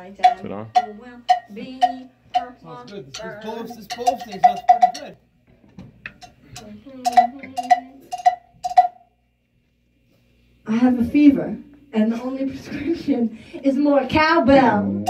my dad Ta-da. will be her Sounds good. This, this mother. this both thing sounds pretty good. I have a fever, and the only prescription is more cowbell.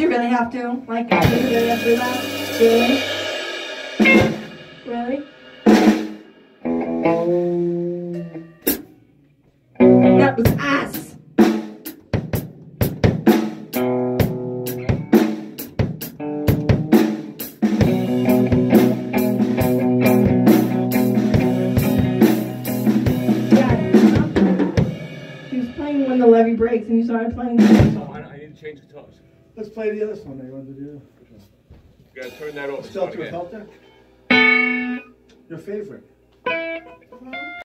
You really have to? Like, did you really have to do that? Really? Really? That was ass. When the levee breaks, and you started playing. Oh, I, I need to change guitars. Let's play the other one that you wanted to do. You gotta turn that off. Shelter. Helter. Your favorite.